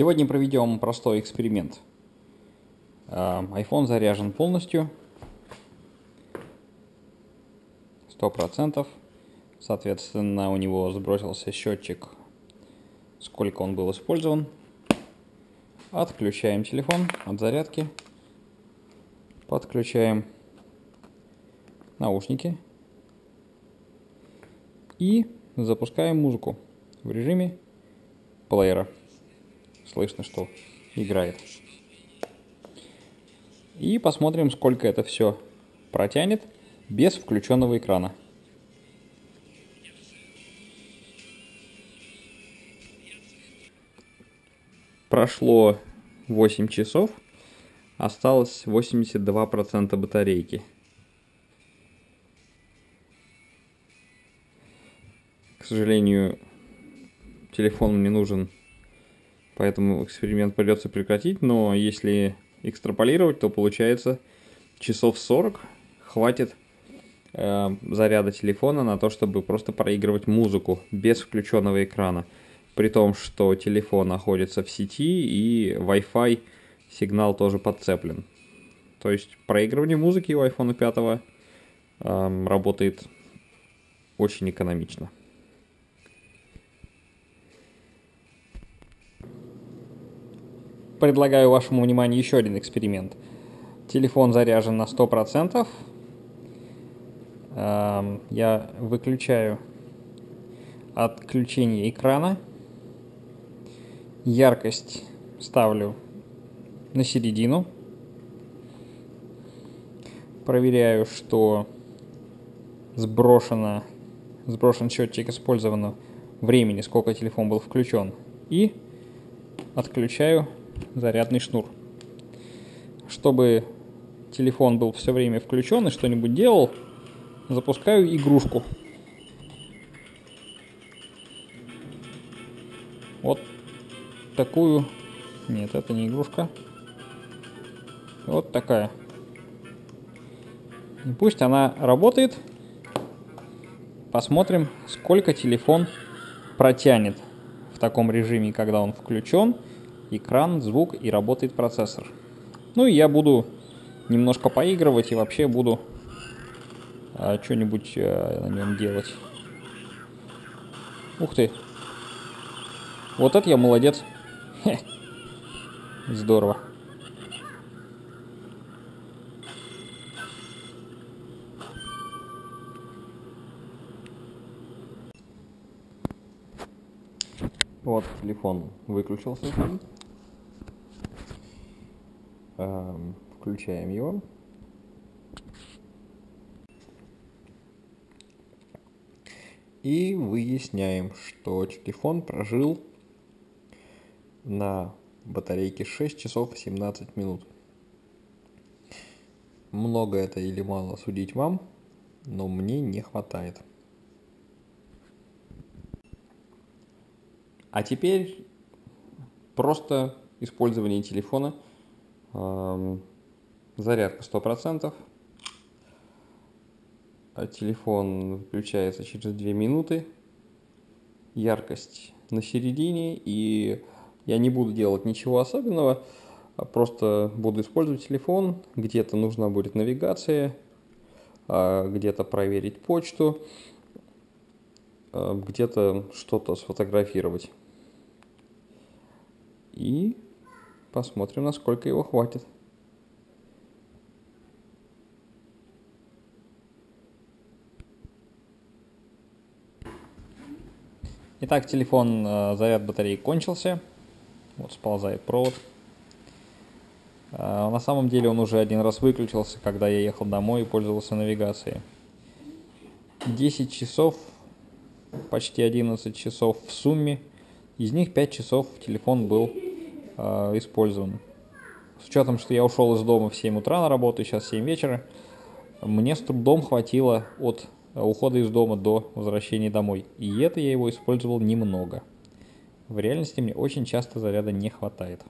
Сегодня проведем простой эксперимент. А, iPhone заряжен полностью. 100%. Соответственно, у него сбросился счетчик, сколько он был использован. Отключаем телефон от зарядки. Подключаем наушники. И запускаем музыку в режиме плеера. Слышно, что играет. И посмотрим, сколько это все протянет без включенного экрана. Прошло 8 часов, осталось 82% батарейки. К сожалению, телефон мне нужен поэтому эксперимент придется прекратить, но если экстраполировать, то получается часов 40 хватит э, заряда телефона на то, чтобы просто проигрывать музыку без включенного экрана. При том, что телефон находится в сети и Wi-Fi сигнал тоже подцеплен. То есть проигрывание музыки у iPhone 5 э, работает очень экономично. Предлагаю вашему вниманию еще один эксперимент. Телефон заряжен на 100%. Эм, я выключаю отключение экрана. Яркость ставлю на середину. Проверяю, что сброшено, сброшен счетчик использованного времени, сколько телефон был включен. И отключаю зарядный шнур. Чтобы телефон был все время включен и что-нибудь делал, запускаю игрушку. Вот такую... Нет, это не игрушка. Вот такая. И пусть она работает. Посмотрим, сколько телефон протянет в таком режиме, когда он включен экран, звук и работает процессор. Ну и я буду немножко поигрывать и вообще буду а, что-нибудь а, на нем делать. Ух ты. Вот это я молодец. Хе. Здорово. Вот, телефон выключился. Эм, включаем его. И выясняем, что телефон прожил на батарейке 6 часов 17 минут. Много это или мало судить вам, но мне не хватает. А теперь просто использование телефона – Зарядка 100%. А телефон выключается через 2 минуты. Яркость на середине. И я не буду делать ничего особенного. А просто буду использовать телефон. Где-то нужна будет навигация. А где-то проверить почту. Где-то что-то сфотографировать. И Посмотрим, насколько его хватит. Итак, телефон, э, заряд батареи кончился. Вот сползает провод. Э, на самом деле он уже один раз выключился, когда я ехал домой и пользовался навигацией. 10 часов, почти 11 часов в сумме. Из них 5 часов телефон был э, использованы. С учетом, что я ушел из дома в 7 утра на работу, сейчас 7 вечера, мне с трудом хватило от ухода из дома до возвращения домой. И это я его использовал немного. В реальности мне очень часто заряда не хватает.